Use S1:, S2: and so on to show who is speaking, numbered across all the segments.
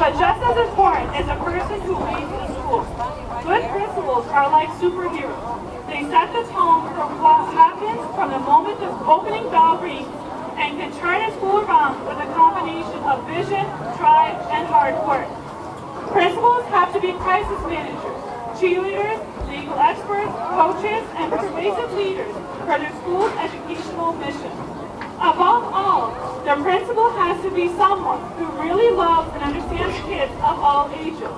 S1: But just as important is a person who leads the school. Good principals are like superheroes. They set the tone for what happens from the moment the opening bell rings and can turn a school around with a combination of vision, drive, and hard work. Principals have to be crisis managers, cheerleaders, legal experts, coaches, and pervasive leaders for their school's educational mission. Above all, the principal has to be someone who really loves and understands kids of all ages,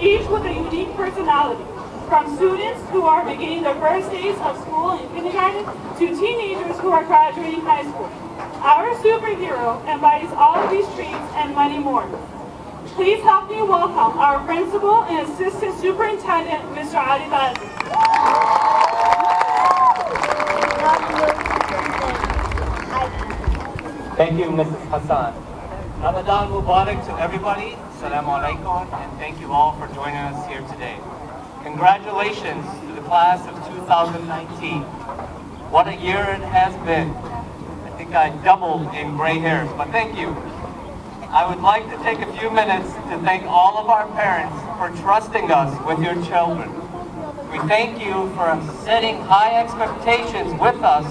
S1: each with a unique personality, from students who are beginning their first days of school in kindergarten to teenagers who are graduating high school. Our superhero embodies all of these traits and many more. Please help me welcome our principal and assistant superintendent, Mr. Bazzi.
S2: Thank you, Mrs. Hassan. Ramadan Mubarak to everybody. Assalamu alaikum, and thank you all for joining us here today. Congratulations to the class of 2019. What a year it has been. I think I doubled in gray hairs, but thank you. I would like to take a few minutes to thank all of our parents for trusting us with your children. We thank you for setting high expectations with us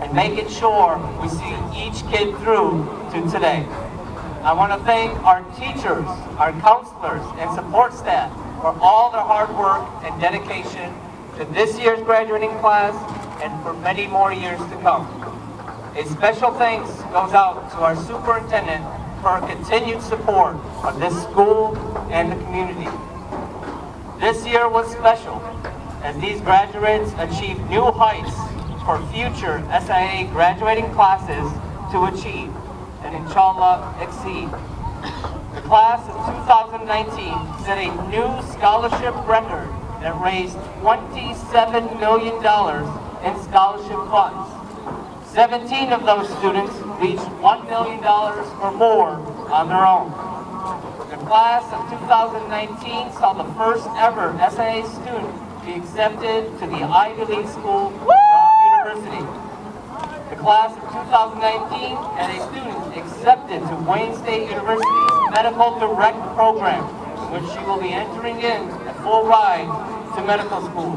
S2: and making sure we see each kid through to today. I want to thank our teachers, our counselors, and support staff for all their hard work and dedication to this year's graduating class and for many more years to come. A special thanks goes out to our superintendent for continued support of this school and the community. This year was special as these graduates achieved new heights for future SIA graduating classes to achieve and inshallah exceed. The class of 2019 set a new scholarship record that raised $27 million in scholarship funds. 17 of those students reached $1 million or more on their own. The class of 2019 saw the first ever SIA student be accepted to the Ivy League school, class of 2019 and a student accepted to Wayne State University's Medical Direct program, which she will be entering in a full ride to medical school.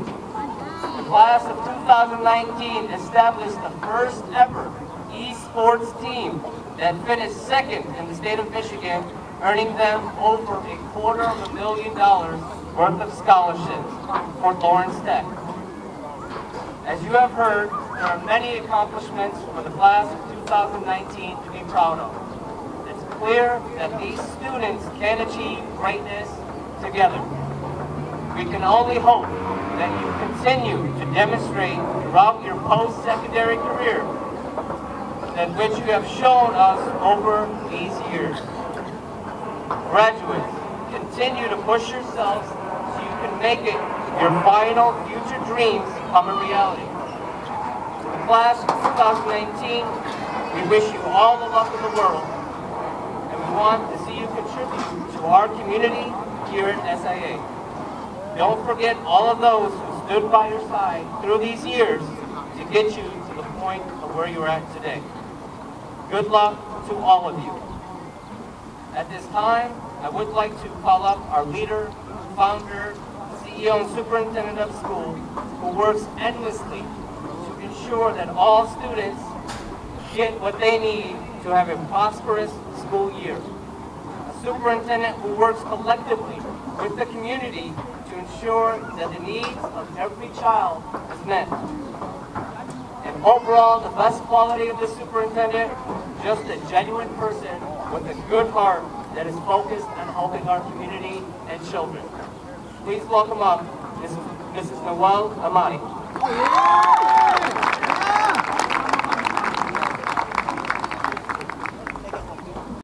S2: The class of 2019 established the first ever esports team that finished second in the state of Michigan, earning them over a quarter of a million dollars worth of scholarships for Lawrence Tech. As you have heard, there are many accomplishments for the class of 2019 to be proud of. It's clear that these students can achieve greatness together. We can only hope that you continue to demonstrate throughout your post-secondary career that which you have shown us over these years. Graduates, continue to push yourselves so you can make it your final future dreams become a reality. Class of 2019, we wish you all the luck in the world, and we want to see you contribute to our community here at SIA. Don't forget all of those who stood by your side through these years to get you to the point of where you're at today. Good luck to all of you. At this time, I would like to call up our leader, founder, CEO, and superintendent of school, who works endlessly ensure that all students get what they need to have a prosperous school year. A superintendent who works collectively with the community to ensure that the needs of every child is met. And overall, the best quality of the superintendent, just a genuine person with a good heart that is focused on helping our community and children. Please welcome up Mrs. Mrs. Nawal Hamadeh.